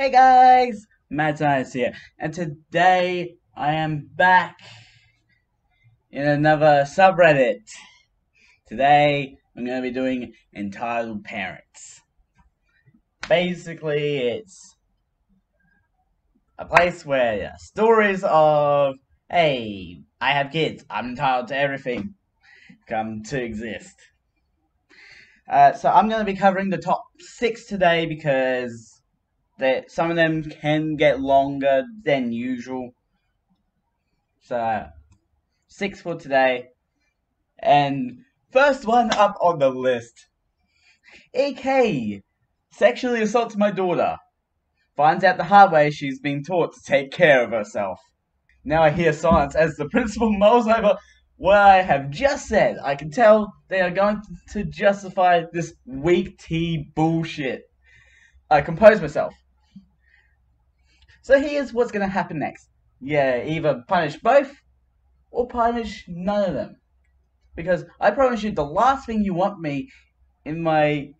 Hey guys, Mad Science here, and today I am back in another subreddit. Today I'm going to be doing Entitled Parents. Basically, it's a place where stories of, hey, I have kids, I'm entitled to everything, come to exist. Uh, so I'm going to be covering the top six today because that some of them can get longer than usual. So six for today, and first one up on the list, EK sexually assaults my daughter. Finds out the hard way she's been taught to take care of herself. Now I hear silence as the principal mulls over what I have just said. I can tell they are going to justify this weak tea bullshit. I compose myself. So here's what's going to happen next. Yeah, either punish both or punish none of them. Because I promise you, the last thing you want me in my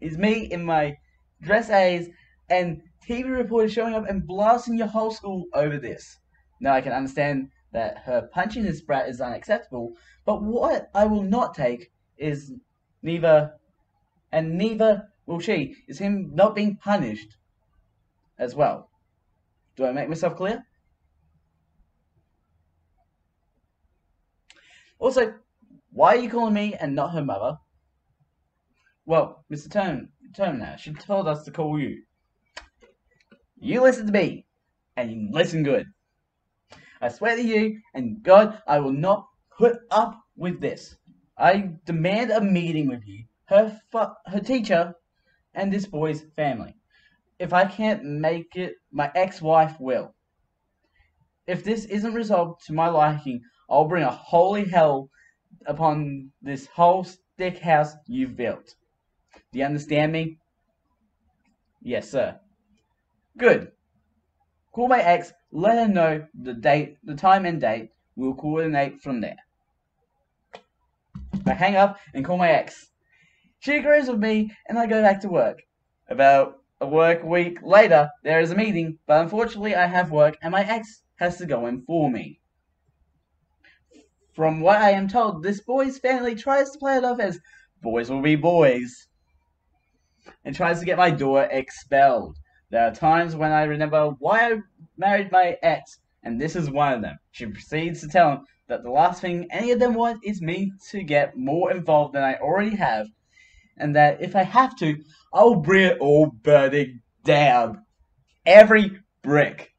is me in my dress A's and TV reporters showing up and blasting your whole school over this. Now I can understand that her punching this brat is unacceptable, but what I will not take is neither, and neither will she, is him not being punished as well. Do I make myself clear? Also, why are you calling me and not her mother? Well, Mr. Term Terminator, she told us to call you. You listen to me, and you listen good. I swear to you and God, I will not put up with this. I demand a meeting with you, her her teacher, and this boy's family. If I can't make it, my ex-wife will. If this isn't resolved to my liking, I'll bring a holy hell upon this whole stick house you've built. Do you understand me? Yes, sir. Good. Call my ex, let her know the date, the time and date. We'll coordinate from there. I hang up and call my ex. She agrees with me, and I go back to work. About a work week later, there is a meeting, but unfortunately I have work, and my ex has to go in for me. From what I am told, this boy's family tries to play it off as boys will be boys, and tries to get my daughter expelled. There are times when I remember why I married my ex, and this is one of them. She proceeds to tell him that the last thing any of them want is me to get more involved than I already have, and that if I have to, I'll bring it all burning down. Every brick.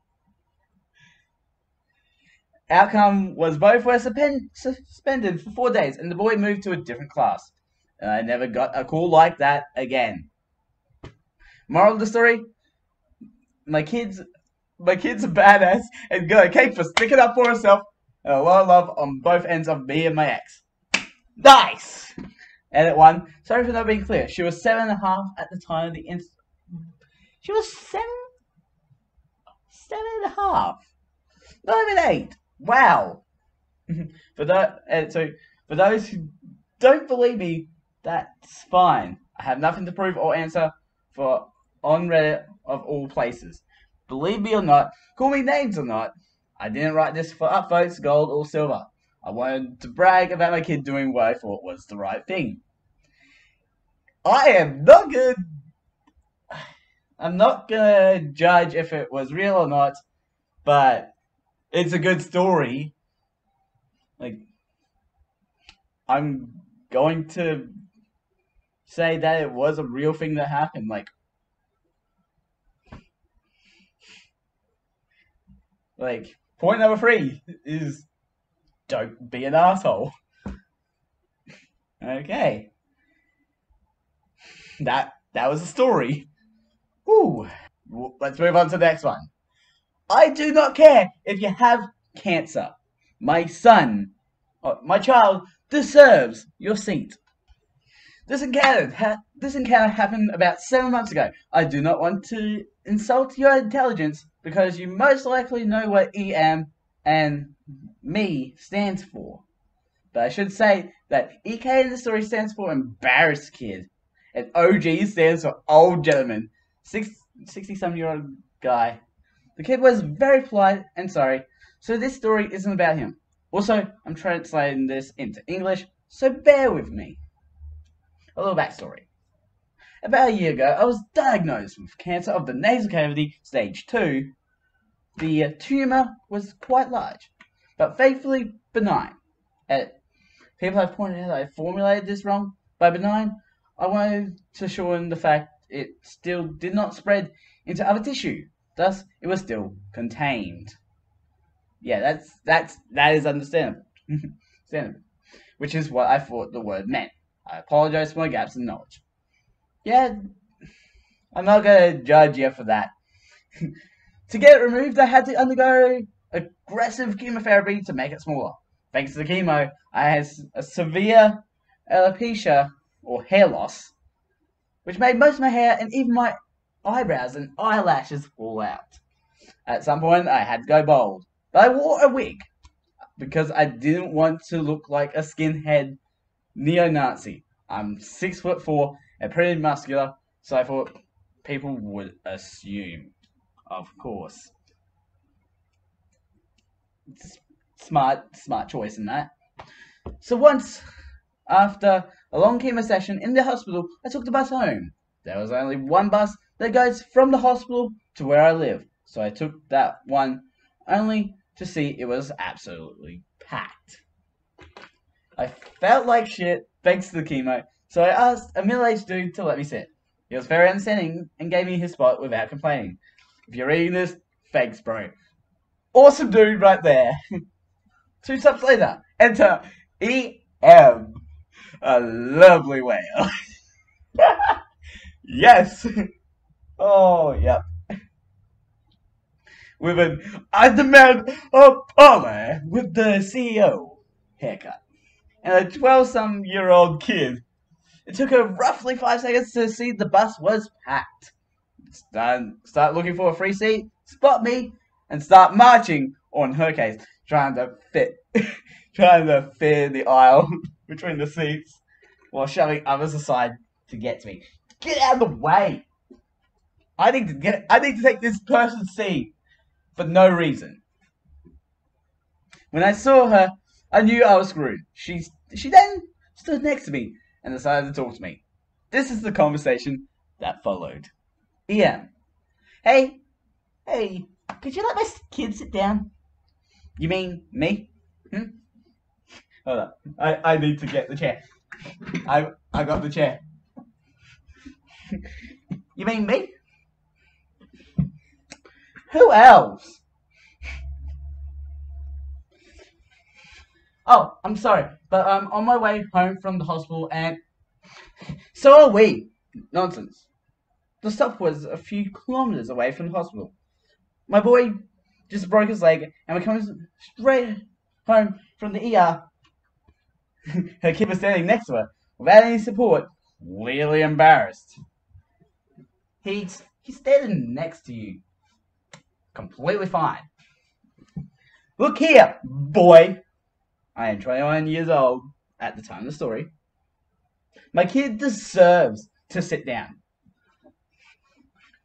Outcome was both were suspended for four days, and the boy moved to a different class. And I never got a call like that again. Moral of the story: my kids, my kids are badass and go cake for sticking up for herself. And a lot of love on both ends of me and my ex. Nice. Edit one. Sorry for not being clear. She was seven and a half at the time of the incident. She was seven, seven and a half. Not even eight. Wow. for that, and eh, so for those who don't believe me, that's fine. I have nothing to prove or answer for on Reddit of all places. Believe me or not, call me names or not, I didn't write this for upvotes, gold, or silver. I wanted to brag about my kid doing what I thought was the right thing. I am not good. I'm not gonna judge if it was real or not, but it's a good story. Like, I'm going to say that it was a real thing that happened. Like, Like, point number three is don't be an asshole. okay. That that was the story. Ooh. Let's move on to the next one. I do not care if you have cancer. My son, uh, my child, deserves your seat. This encounter, ha- this encounter happened about seven months ago. I do not want to insult your intelligence because you most likely know what EM and me stands for. But I should say that EK in the story stands for embarrassed kid, and OG stands for old gentleman. Six 60-some year old guy. The kid was very polite and sorry, so this story isn't about him. Also, I'm translating this into English, so bear with me. A little backstory. About a year ago, I was diagnosed with cancer of the nasal cavity, stage 2. The tumour was quite large, but faithfully benign. Uh, people have pointed out I formulated this wrong. By benign, I wanted to shorten the fact it still did not spread into other tissue. Thus, it was still contained. Yeah, that's that's that is understandable. understandable. Which is what I thought the word meant. I apologize for my gaps in knowledge. Yeah, I'm not gonna judge you for that. to get it removed, I had to undergo aggressive chemotherapy to make it smaller. Thanks to the chemo, I had a severe alopecia, or hair loss, which made most of my hair and even my eyebrows and eyelashes fall out. At some point, I had to go bald, but I wore a wig because I didn't want to look like a skinhead neo-Nazi. I'm six foot four and pretty muscular, so I thought people would assume. Of course. Smart, smart choice in that. So once, after a long chemo session in the hospital, I took the bus home. There was only one bus that goes from the hospital to where I live, so I took that one only to see it was absolutely packed. I felt like shit thanks to the chemo, so I asked a middle-aged dude to let me sit. He was very understanding and gave me his spot without complaining. If you're reading this, thanks, bro. Awesome dude right there. Two subs later, enter E.M. A lovely whale. yes. Oh, yep. With an I demand a parlor with the CEO haircut. And a 12 some year old kid it took her roughly five seconds to see the bus was packed. Start, start looking for a free seat, spot me, and start marching on her case, trying to fit, trying to fit the aisle between the seats while shoving others aside to get to me. Get out of the way! I need to get. I need to take this person's seat for no reason. When I saw her, I knew I was screwed. She she then stood next to me and decided to talk to me. This is the conversation that followed. EM. Hey, hey, could you let my kid sit down? You mean me? Hmm? Hold up. I, I need to get the chair. I I got the chair. you mean me? Who else? Oh, I'm sorry, but I'm on my way home from the hospital and so are we. Nonsense. The stop was a few kilometers away from the hospital. My boy just broke his leg and we're coming straight home from the ER. her kid was standing next to her without any support, clearly embarrassed. He's he's standing next to you. Completely fine. Look here, boy. I am 21 years old at the time of the story. My kid deserves to sit down.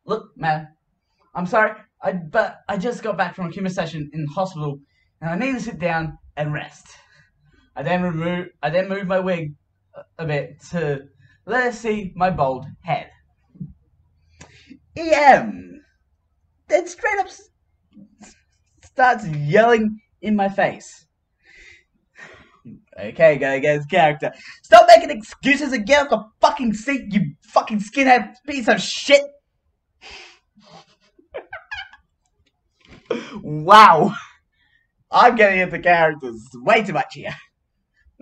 Look, man, I'm sorry, I but I just got back from a chemo session in hospital, and I need to sit down and rest. I then remove, I then move my wig a bit to let us see my bald head. EM then straight up starts yelling in my face. Okay, get his character. Stop making excuses and get off the fucking seat, you fucking skinhead piece of shit! Wow! I'm getting into characters way too much here.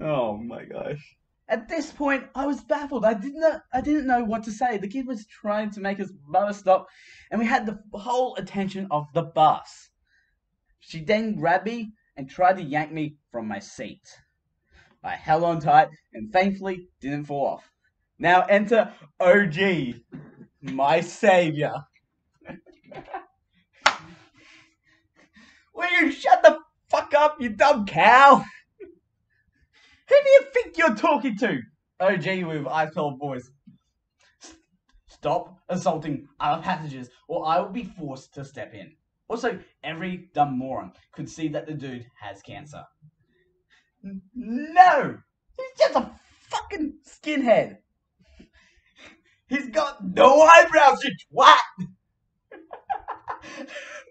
Oh my gosh. At this point, I was baffled. I didn't know, I didn't know what to say. The kid was trying to make his mother stop, and we had the whole attention of the bus. She then grabbed me and tried to yank me from my seat. I held on tight and thankfully didn't fall off. Now enter OG, my savior. Will you shut the fuck up, you dumb cow? Who do you think you're talking to? OG with ice cold voice. Stop assaulting other passengers, or I will be forced to step in. Also, every dumb moron could see that the dude has cancer. No! He's just a fucking skinhead. He's got no eyebrows, you twat!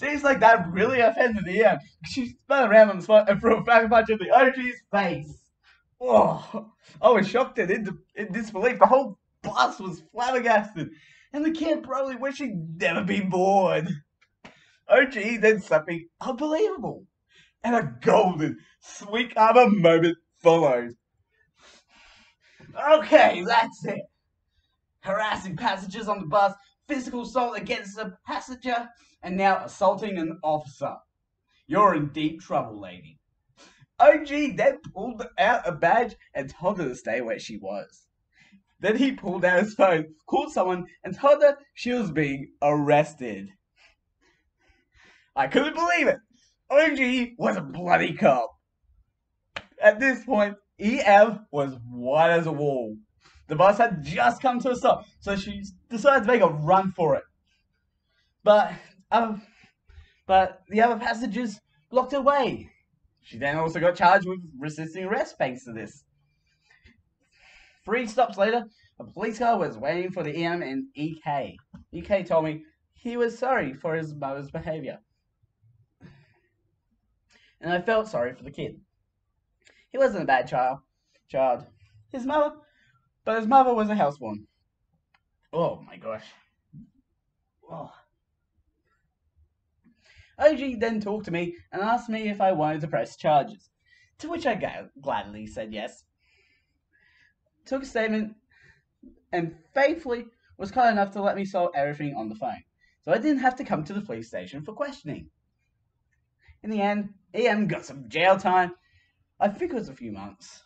Seems like that really offended the EM. She spun around on the spot and threw a back punch in the OG's face. Oh, I was shocked and in, in disbelief. The whole bus was flabbergasted, and the kid probably wished he'd never been born. OG then something unbelievable, and a golden, sweet armor moment followed. Okay, that's it. Harassing passengers on the bus, physical assault against a passenger, and now assaulting an officer. You're in deep trouble, lady. OG then pulled out a badge and told her to stay where she was. Then he pulled out his phone, called someone, and told her she was being arrested. I couldn't believe it. OG was a bloody cop. At this point, EM was white as a wall. The bus had just come to a stop, so she decided to make a run for it. But, um, but the other passengers blocked her way. She then also got charged with resisting arrest thanks to this. Three stops later, a police car was waiting for the EM and EK. EK told me he was sorry for his mother's behavior. And I felt sorry for the kid. He wasn't a bad child. Child. His mother, but his mother was a houseborn. Oh my gosh. Oh. OG then talked to me and asked me if I wanted to press charges, to which I gladly said yes. Took a statement and faithfully was kind enough to let me solve everything on the phone, so I didn't have to come to the police station for questioning. In the end, EM got some jail time. I think it was a few months,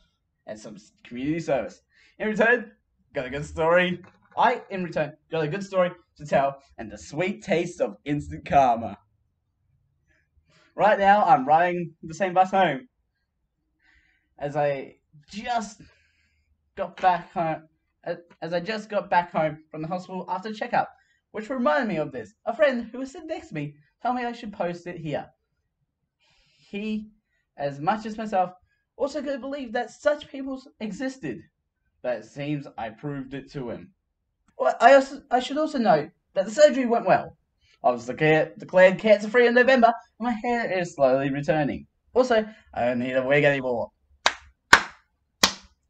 and some community service. In return, got a good story. I, in return, got a good story to tell and the sweet taste of instant karma. Right now, I'm riding the same bus home. As I just got back home, as I just got back home from the hospital after checkup, which reminded me of this. A friend who was sitting next to me told me I should post it here. He, as much as myself, also could believe that such people existed, but it seems I proved it to him. Well, I also I should also note that the surgery went well. I was declared cancer free in November, and my hair is slowly returning. Also, I don't need a wig anymore.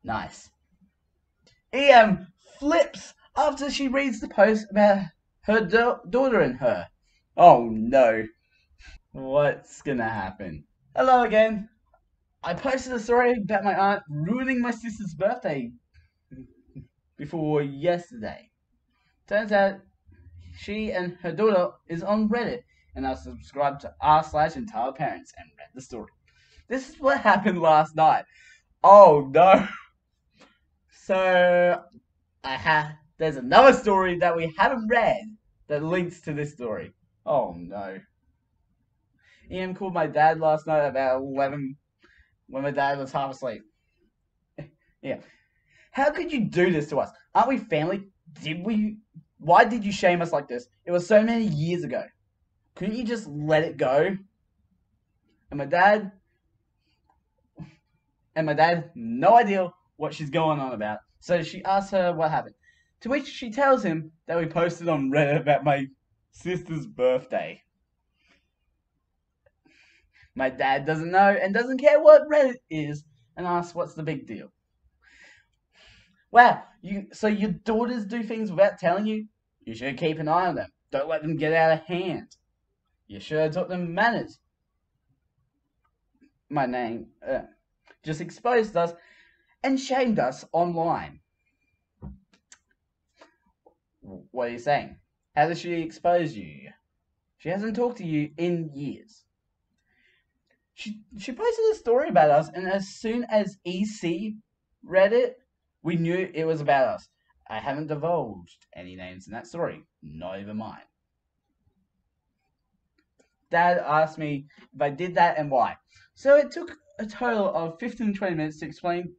Nice. EM flips after she reads the post about her da daughter and her. Oh no. What's gonna happen? Hello again. I posted a story about my aunt ruining my sister's birthday before yesterday. Turns out she and her daughter is on Reddit, and I subscribed to r slash entitled parents and read the story. This is what happened last night. Oh no! So I have there's another story that we haven't read that links to this story. Oh no! Ian called my dad last night about eleven when my dad was half asleep. yeah. How could you do this to us? Aren't we family? Did we why did you shame us like this? It was so many years ago. Couldn't you just let it go? And my dad, and my dad, no idea what she's going on about. So she asks her what happened. To which she tells him that we posted on Reddit about my sister's birthday. My dad doesn't know and doesn't care what Reddit is and asks what's the big deal. Wow, you so your daughters do things without telling you? You should keep an eye on them. Don't let them get out of hand. You should taught them manners. My name uh, just exposed us and shamed us online. What are you saying? How does she expose you? She hasn't talked to you in years. She she posted a story about us, and as soon as EC read it, we knew it was about us. I haven't divulged any names in that story, not even mine. Dad asked me if I did that and why. So it took a total of 15 20 minutes to explain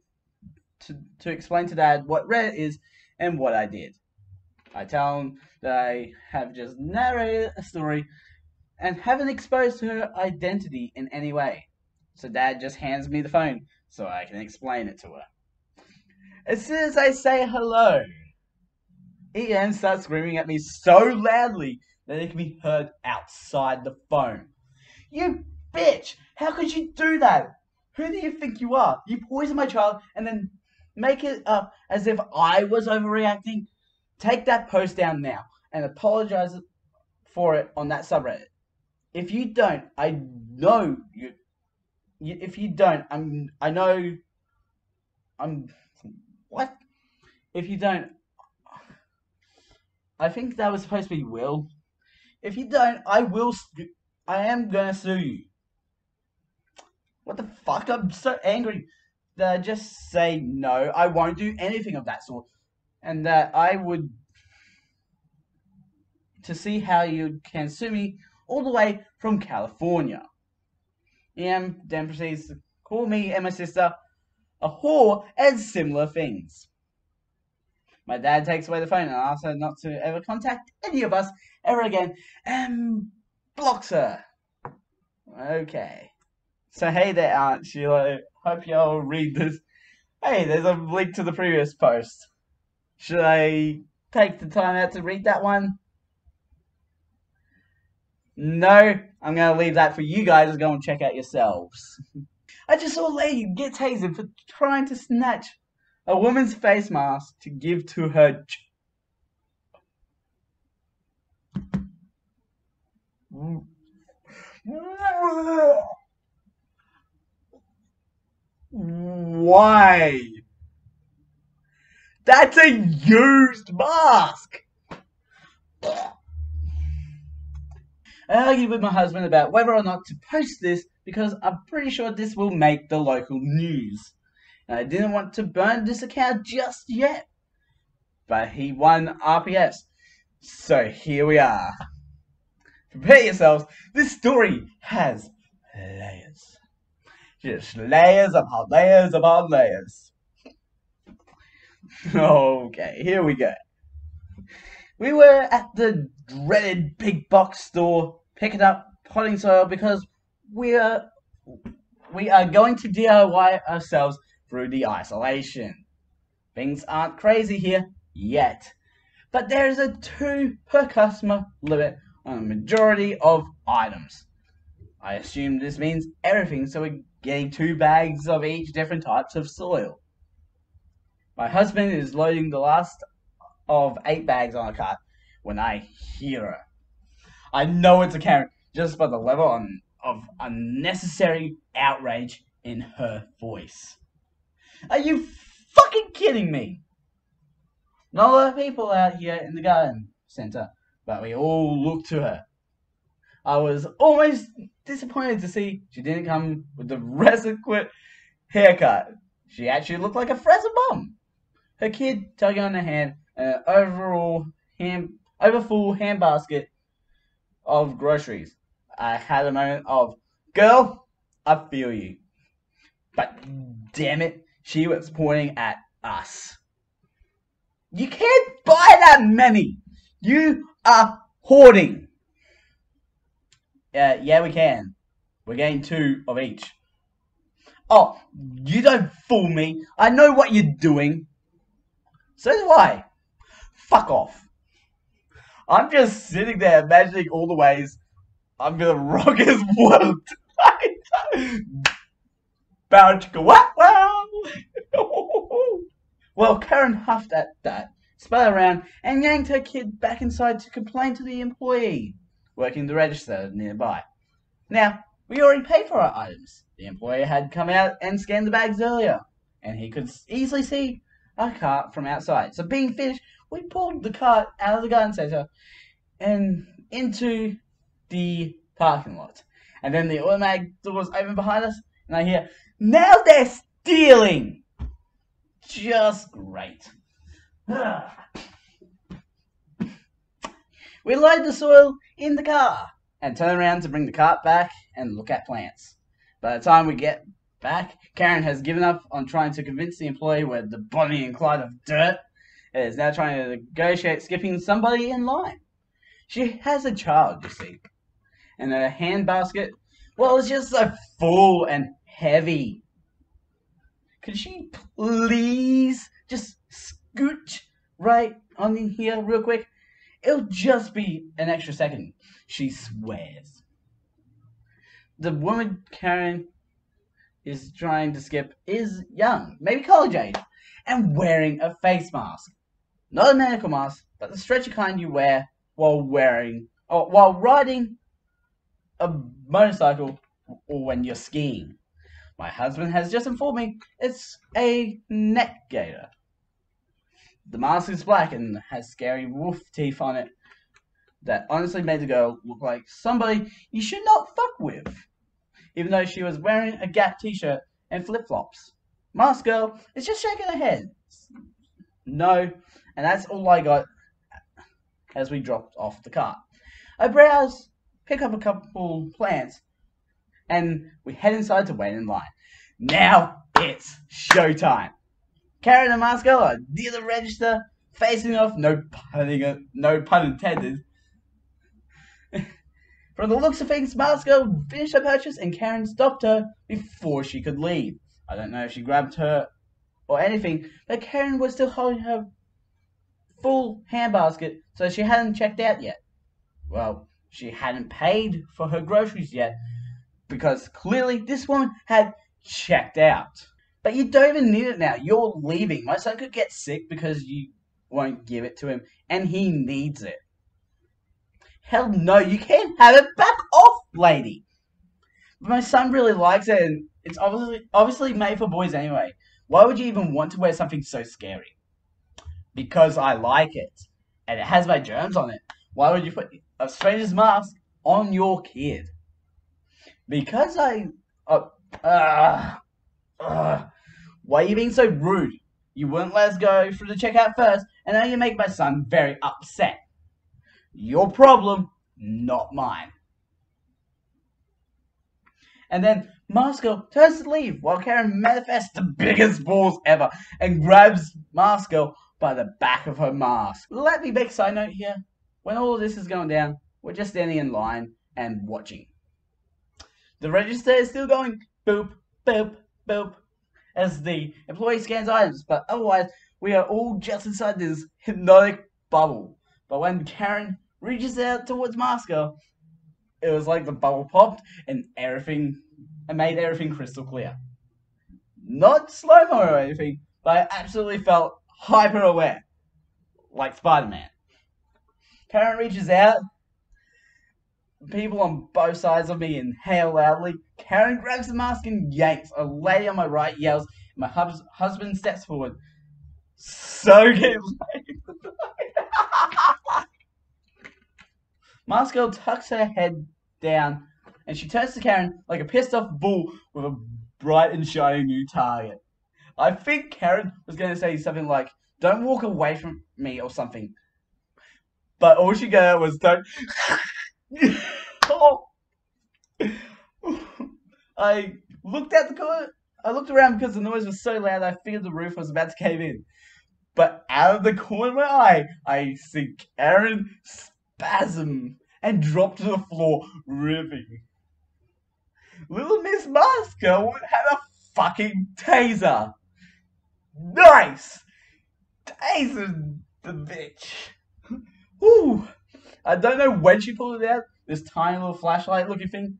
to, to explain to Dad what Reddit is and what I did. I tell him that I have just narrated a story and haven't exposed her identity in any way. So Dad just hands me the phone so I can explain it to her. As soon as I say hello, Ian starts screaming at me so loudly that it can be heard outside the phone. You bitch! How could you do that? Who do you think you are? You poison my child and then make it up as if I was overreacting? Take that post down now and apologize for it on that subreddit. If you don't, I know you. if you don't, I'm. I know. I'm. What? If you don't, I think that was supposed to be Will. If you don't, I will. I am gonna sue you. What the fuck? I'm so angry that I just say no. I won't do anything of that sort, and that I would to see how you can sue me all the way from California. Ian then proceeds to call me and my sister a whore and similar things. My dad takes away the phone and asks her not to ever contact any of us ever again and blocks her. Okay. So hey there, Aunt Sheila. Hope y'all read this. Hey, there's a link to the previous post. Should I take the time out to read that one? No, I'm going to leave that for you guys to go and check out yourselves. I just saw a lady get tasered for trying to snatch a woman's face mask to give to her. Why? That's a used mask! I argued with my husband about whether or not to post this because I'm pretty sure this will make the local news. And I didn't want to burn this account just yet. But he won RPS. So here we are. Prepare yourselves. This story has layers. Just layers upon layers upon layers. okay, here we go. We were at the dreaded big box store picking up potting soil because we are we are going to DIY ourselves through the isolation. Things aren't crazy here yet, but there is a two per customer limit on a majority of items. I assume this means everything, so we're getting two bags of each different types of soil. My husband is loading the last of eight bags on a cart when I hear her. I know it's a Karen just by the level on, of unnecessary outrage in her voice. Are you fucking kidding me? Not a lot of people out here in the garden center, but we all look to her. I was almost disappointed to see she didn't come with the requisite haircut. She actually looked like a Fraser bum. Her kid tugging on her hand an overall hand, overfull handbasket of groceries. I had a moment of, girl, I feel you. But damn it, she was pointing at us. You can't buy that many. You are hoarding. Uh, yeah, we can. We're getting two of each. Oh, you don't fool me. I know what you're doing. So do I. Fuck off. I'm just sitting there imagining all the ways I'm gonna rock his world tonight. Bow chicka wow well, Karen huffed at that, spun around, and yanked her kid back inside to complain to the employee working the register nearby. Now, we already paid for our items. The employee had come out and scanned the bags earlier, and he could easily see our cart from outside. So, being finished, we pulled the cart out of the garden center and into the parking lot. And then the automatic doors open behind us, and I hear, Now they're stealing! Just great. we load the soil in the car and turn around to bring the cart back and look at plants. By the time we get back, Karen has given up on trying to convince the employee we're the Bonnie and Clyde of dirt is now trying to negotiate skipping somebody in line. She has a child, you see, and her handbasket, well, it's just so full and heavy. Could she please just scoot right on in here real quick? It'll just be an extra second, she swears. The woman Karen is trying to skip is young, maybe college age, and wearing a face mask. Not a medical mask, but the stretchy kind you wear while wearing or while riding a motorcycle or when you're skiing. My husband has just informed me it's a neck gaiter. The mask is black and has scary wolf teeth on it that honestly made the girl look like somebody you should not fuck with, even though she was wearing a Gap t-shirt and flip-flops. Mask girl is just shaking her head. No, and that's all I got as we dropped off the cart. I browse, pick up a couple plants, and we head inside to wait in line. Now it's showtime. Karen and Maskell are near the register, facing off, no pun, no pun intended. From the looks of things, Maskell finished her purchase and Karen stopped her before she could leave. I don't know if she grabbed her or anything, but Karen was still holding her full handbasket, so she hadn't checked out yet. Well, she hadn't paid for her groceries yet, because clearly this woman had checked out. But you don't even need it now. You're leaving. My son could get sick because you won't give it to him, and he needs it. Hell no, you can't have it. Back off, lady. My son really likes it, and it's obviously obviously made for boys anyway. Why would you even want to wear something so scary? Because I like it, and it has my germs on it. Why would you put a stranger's mask on your kid? Because I. Uh, uh, uh, why are you being so rude? You wouldn't let us go through the checkout first, and now you make my son very upset. Your problem, not mine. And then Maskell turns to leave while Karen manifests the biggest balls ever and grabs Maskell by the back of her mask. Let me make a side note here. When all of this is going down, we're just standing in line and watching. The register is still going boop, boop, boop as the employee scans items, but otherwise we are all just inside this hypnotic bubble. But when Karen reaches out towards Maskell, it was like the bubble popped and everything and made everything crystal clear. Not slow mo or anything, but I absolutely felt hyper aware. Like Spider Man. Karen reaches out. People on both sides of me inhale loudly. Karen grabs the mask and yanks. A lady on my right yells. My hus- husband steps forward. So get Maskell tucks her head down and she turns to Karen like a pissed off bull with a bright and shiny new target. I think Karen was going to say something like, Don't walk away from me or something. But all she got was, Don't. oh. I looked at the corner. I looked around because the noise was so loud I figured the roof was about to cave in. But out of the corner of my eye, I see Karen spasm and drop to the floor, ripping. Little Miss Maskell had a fucking taser. Nice! Taser the bitch. Whew. I don't know when she pulled it out, this tiny little flashlight looking thing,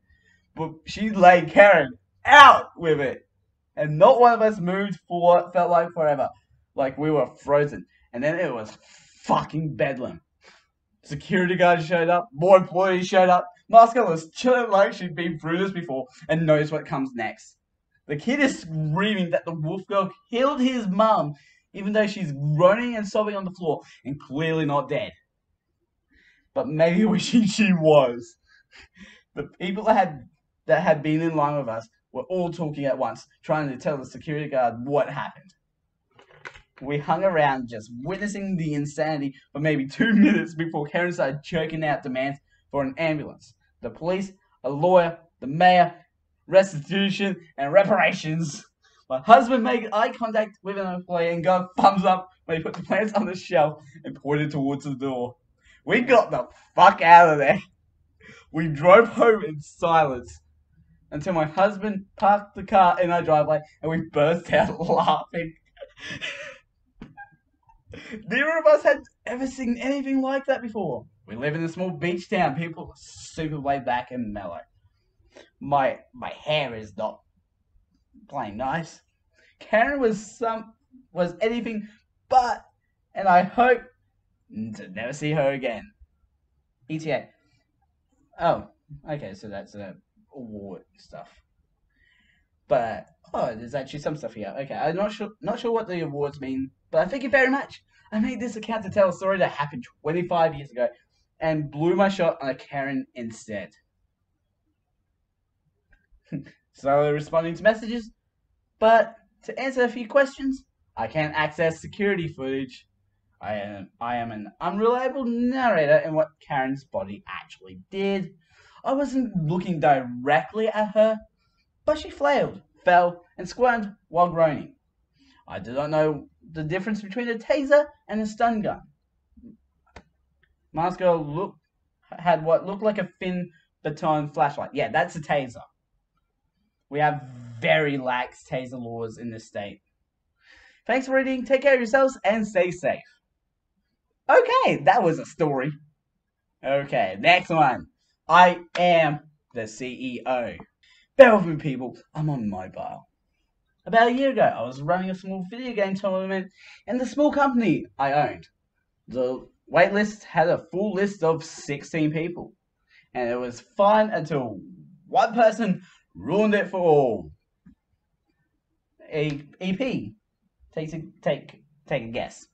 but she laid Karen out with it. And not one of us moved for what felt like forever. Like we were frozen. And then it was fucking bedlam. Security guards showed up, more employees showed up. Maskell was chilling like she'd been through this before and knows what comes next. The kid is screaming that the wolf girl killed his mum, even though she's groaning and sobbing on the floor and clearly not dead. But maybe wishing she was. The people that had that had been in line with us were all talking at once, trying to tell the security guard what happened. We hung around just witnessing the insanity for maybe two minutes before Karen started choking out demands for an ambulance, the police, a lawyer, the mayor, restitution, and reparations. My husband made eye contact with an employee and got thumbs up when he put the plants on the shelf and pointed towards the door. We got the fuck out of there. We drove home in silence until my husband parked the car in our driveway and we burst out laughing. Neither of us had ever seen anything like that before. We live in a small beach town. People are super laid back and mellow. My my hair is not playing nice. Karen was some was anything but, and I hope to never see her again. ETA. Oh, okay, so that's a award stuff. But oh, there's actually some stuff here. Okay, I'm not sure not sure what the awards mean, but I thank you very much. I made this account to tell a story that happened 25 years ago and blew my shot on a Karen instead. Slowly responding to messages, but to answer a few questions, I can't access security footage. I am I am an unreliable narrator in what Karen's body actually did. I wasn't looking directly at her, but she flailed, fell, and squirmed while groaning. I do not know the difference between a taser and a stun gun. Mask girl look had what looked like a thin baton flashlight. Yeah, that's a taser. We have very lax taser laws in this state. Thanks for reading. Take care of yourselves and stay safe. Okay, that was a story. Okay, next one. I am the CEO. Bear with me, people. I'm on mobile. About a year ago, I was running a small video game tournament in the small company I owned. The waitlist had a full list of 16 people, and it was fun until one person ruined it for all. A EP, take take take a guess.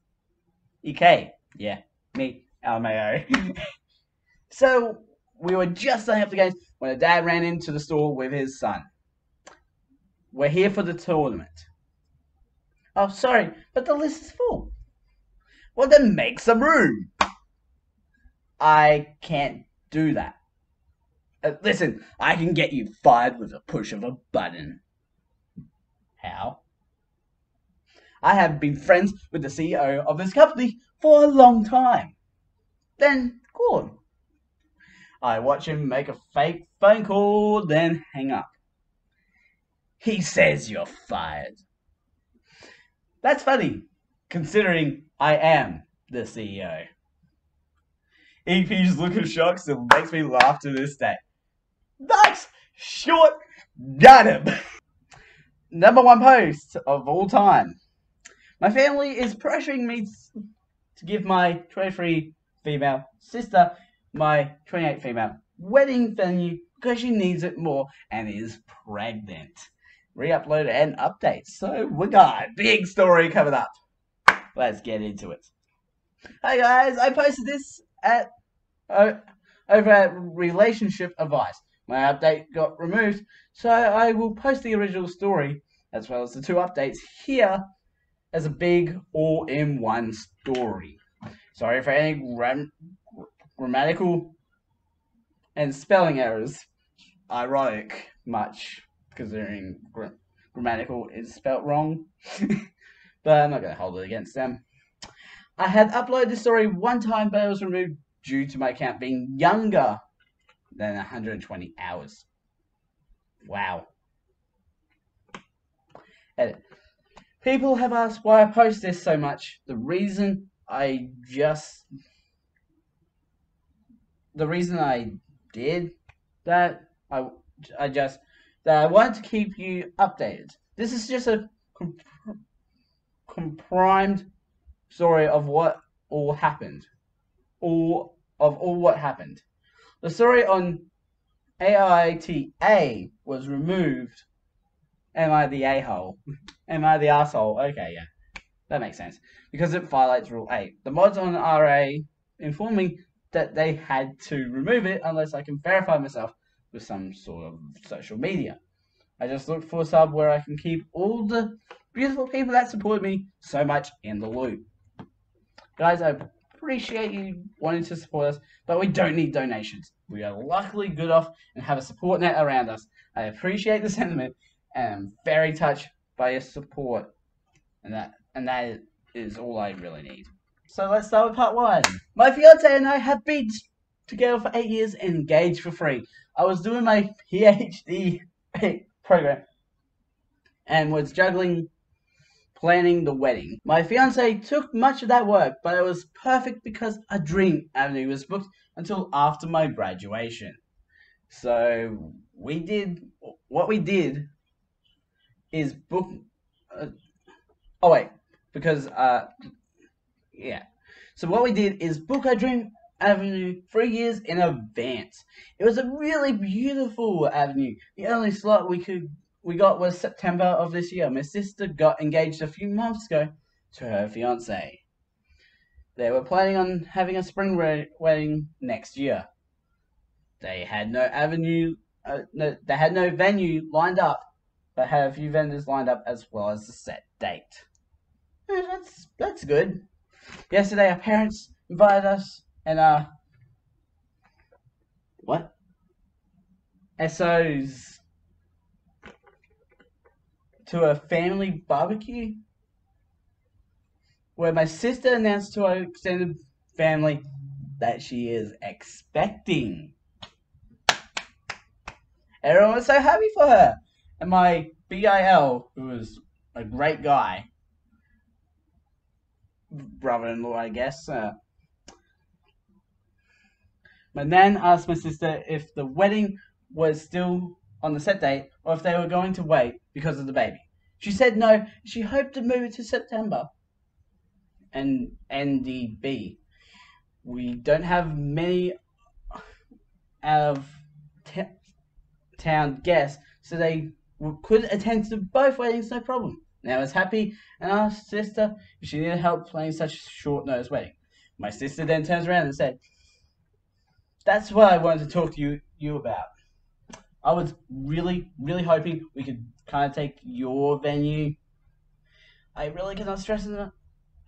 EK, yeah, me, LMAO. so we were just setting up the games when a dad ran into the store with his son. We're here for the tournament. Oh, sorry, but the list is full. Well, then make some room. I can't do that. Uh, listen, I can get you fired with a push of a button. How? I have been friends with the CEO of this company for a long time. Then, good. I watch him make a fake phone call, then hang up. He says you're fired. That's funny, considering I am the CEO. EP's look of shock still makes me laugh to this day. Nice! Short! Got him! Number one post of all time. My family is pressuring me to give my 23 female sister my 28 female wedding venue because she needs it more and is pregnant. Re-upload and update. So we got a big story coming up. Let's get into it. Hey guys, I posted this at uh, over at Relationship Advice. My update got removed, so I will post the original story as well as the two updates here as a big all-in-one story. Sorry for any gram grammatical and spelling errors. Ironic, much considering gr grammatical is spelt wrong, but I'm not going to hold it against them. I had uploaded the story one time, but it was removed due to my account being younger than 120 hours. Wow. Edit. People have asked why I post this so much. The reason I just the reason I did that I I just that I wanted to keep you updated. This is just a comp comprimed story of what all happened, all of all what happened. The story on AITA was removed. Am I the a-hole? Am I the asshole? Okay, yeah. That makes sense. Because it violates Rule 8. The mods on RA informed me that they had to remove it unless I can verify myself with some sort of social media. I just look for a sub where I can keep all the beautiful people that support me so much in the loop. Guys, I appreciate you wanting to support us, but we don't need donations. We are luckily good off and have a support net around us. I appreciate the sentiment am very touched by your support. And that and that is all I really need. So let's start with part one. My fiance and I have been together for eight years and engaged for free. I was doing my PhD program and was juggling planning the wedding. My fiance took much of that work, but it was perfect because a dream avenue was booked until after my graduation. So we did what we did is book. Uh, oh wait, because uh, yeah. So what we did is book our dream avenue three years in advance. It was a really beautiful avenue. The only slot we could we got was September of this year. My sister got engaged a few months ago to her fiance. They were planning on having a spring wedding next year. They had no avenue, uh, no, they had no venue lined up, but had a few vendors lined up as well as the set date. Yeah, that's that's good. Yesterday, our parents invited us, and uh, what? SOs to a family barbecue where my sister announced to our extended family that she is expecting. Everyone was so happy for her. And my BIL, who was a great guy, brother in law, I guess, uh, my nan asked my sister if the wedding was still on the set date or if they were going to wait because of the baby. She said no, she hoped to move it to September. And NDB. We don't have many out of town guests, so they could attend to both weddings no problem. Now I was happy and asked sister if she needed help planning such a short notice wedding. My sister then turns around and said, That's what I wanted to talk to you, you about. I was really, really hoping we could kind of take your venue. I really cannot stress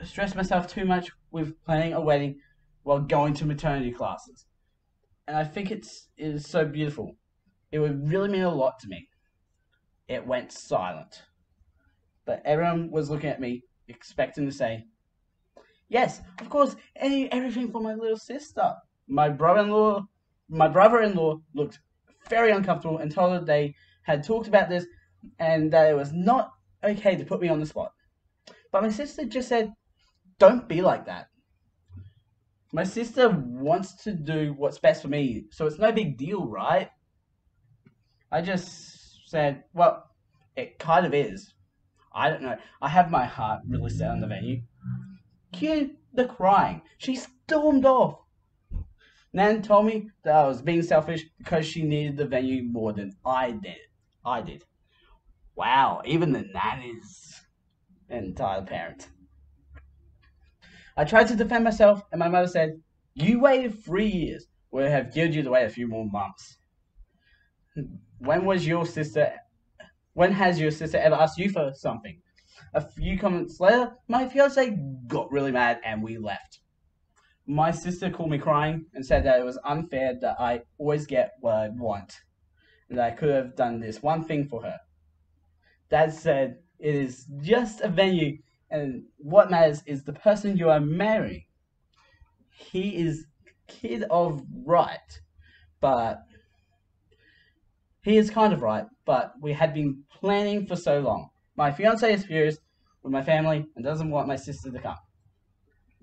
stress myself too much with planning a wedding while going to maternity classes, and I think it's it is so beautiful. It would really mean a lot to me. It went silent, but everyone was looking at me, expecting to say, "Yes, of course, any everything for my little sister." My brother-in-law, my brother-in-law looked very uncomfortable and told her they had talked about this and that it was not okay to put me on the spot. But my sister just said, Don't be like that. My sister wants to do what's best for me, so it's no big deal, right? I just said, Well, it kind of is. I don't know. I have my heart really set on the venue. Cue the crying. She stormed off. Nan told me that I was being selfish because she needed the venue more than I did. I did. Wow, even the nan is an entitled parent. I tried to defend myself, and my mother said, You waited three years. Would have given you to wait a few more months. When was your sister when has your sister ever asked you for something? A few comments later, my fiance got really mad and we left. My sister called me crying and said that it was unfair that I always get what I want, and that I could have done this one thing for her. Dad said it is just a venue, and what matters is the person you are marrying. He is kid of right, but he is kind of right, but we had been planning for so long. My fiance is furious with my family and doesn't want my sister to come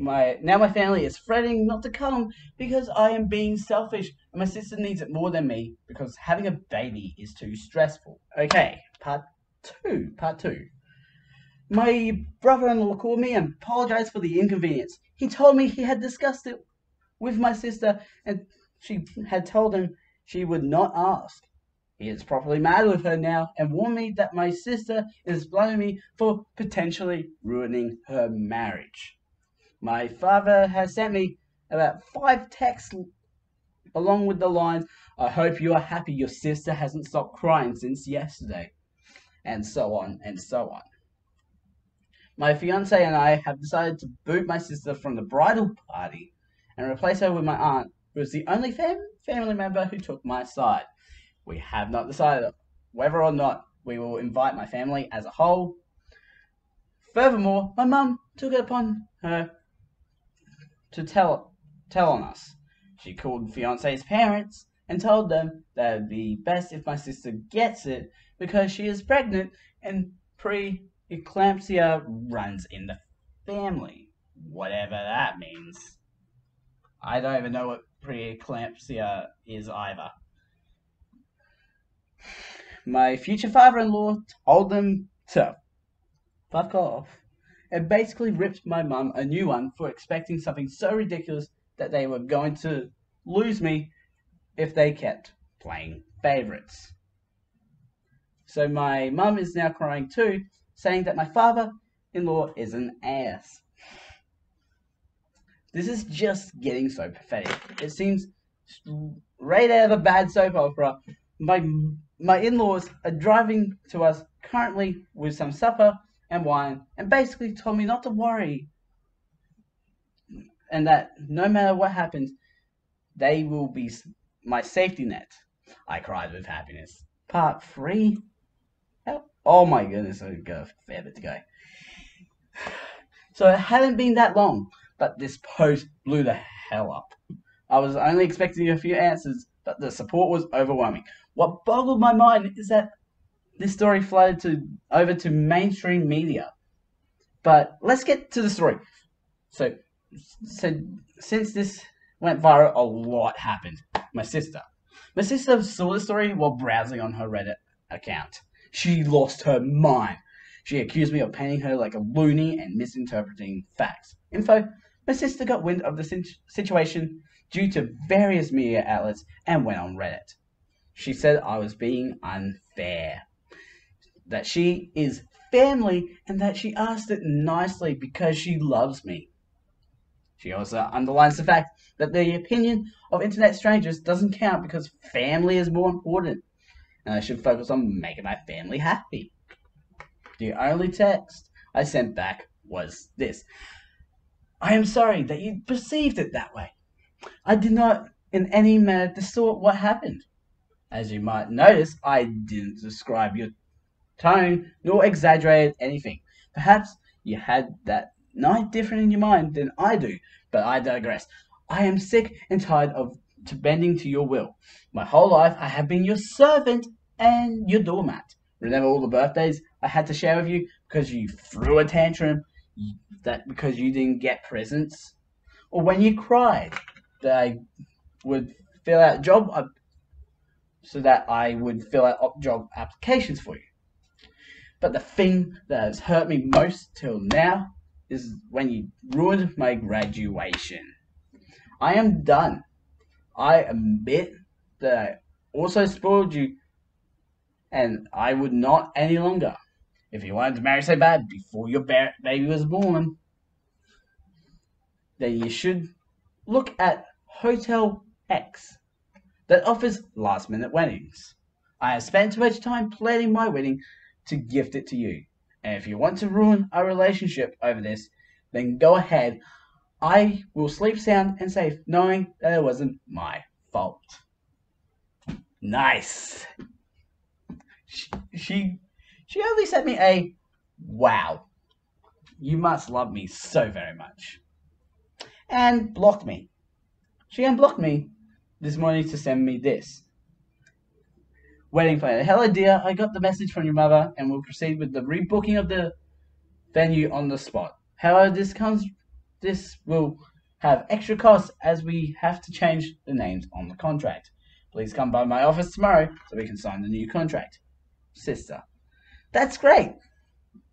my now my family is fretting not to come because I am being selfish and my sister needs it more than me because having a baby is too stressful. Okay, part two. Part two. My brother-in-law called me and apologized for the inconvenience. He told me he had discussed it with my sister and she had told him she would not ask. He is properly mad with her now and warned me that my sister is blaming me for potentially ruining her marriage. My father has sent me about five texts along with the lines, I hope you are happy your sister hasn't stopped crying since yesterday. And so on and so on. My fiance and I have decided to boot my sister from the bridal party and replace her with my aunt, who is the only fam- family member who took my side. We have not decided whether or not we will invite my family as a whole Furthermore, my mum took it upon her to tell tell on us. She called fiance's parents and told them that it would be best if my sister gets it because she is pregnant and pre-eclampsia runs in the family. Whatever that means. I don't even know what preeclampsia is either. My future father-in-law told them to fuck off and basically ripped my mum a new one for expecting something so ridiculous that they were going to lose me if they kept playing favorites. So my mum is now crying too, saying that my father-in-law is an ass. This is just getting so pathetic. It seems right out of a bad soap opera. My my in-laws are driving to us currently with some supper and wine, and basically told me not to worry, and that no matter what happens, they will be my safety net. I cried with happiness. Part three. Oh my goodness, I've got a fair bit to go. So it hadn't been that long but this post blew the hell up. I was only expecting a few answers, but the support was overwhelming. What boggled my mind is that this story flooded to over to mainstream media. But let's get to the story. So, so since this went viral, a lot happened. My sister, my sister saw the story while browsing on her Reddit account. She lost her mind. She accused me of painting her like a loony and misinterpreting facts. Info my sister got wind of the situation due to various media outlets and went on Reddit. She said I was being unfair, that she is family, and that she asked it nicely because she loves me. She also underlines the fact that the opinion of internet strangers doesn't count because family is more important, and I should focus on making my family happy. The only text I sent back was this I am sorry that you perceived it that way. I did not in any manner distort what happened. As you might notice, I didn't describe your tone nor exaggerate anything. Perhaps you had that night different in your mind than I do, but I digress. I am sick and tired of to bending to your will. My whole life I have been your servant and your doormat. Remember all the birthdays I had to share with you because you threw a tantrum that because you didn't get presents, or when you cried that I would fill out job uh, so that I would fill out job applications for you. But the thing that has hurt me most till now is when you ruined my graduation. I am done. I admit that I also spoiled you, and I would not any longer. If you wanted to marry so bad before your baby was born, then you should look at Hotel X that offers last minute weddings. I have spent too much time planning my wedding to gift it to you. And if you want to ruin our relationship over this, then go ahead. I will sleep sound and safe knowing that it wasn't my fault. Nice. She, she she only sent me a wow. You must love me so very much. And blocked me. She unblocked me this morning to send me this. Wedding planner. Hello, dear. I got the message from your mother and will proceed with the rebooking of the venue on the spot. However, this comes, this will have extra costs as we have to change the names on the contract. Please come by my office tomorrow so we can sign the new contract. Sister. That's great.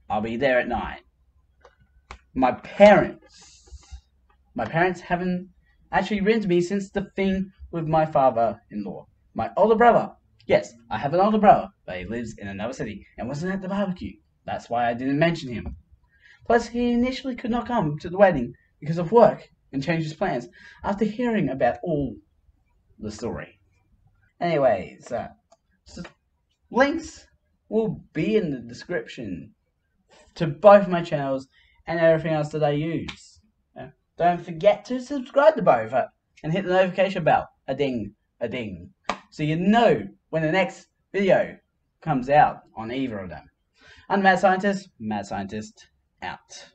I'll be there at nine. My parents. My parents haven't actually written to me since the thing with my father-in-law. My older brother. Yes, I have an older brother, but he lives in another city and wasn't at the barbecue. That's why I didn't mention him. Plus, he initially could not come to the wedding because of work and changed his plans after hearing about all the story. Anyways, uh, so links will be in the description to both my channels and everything else that I use. Don't forget to subscribe to both and hit the notification bell, a ding, a ding, so you know when the next video comes out on either of them. I'm Mad Scientist, Mad Scientist out.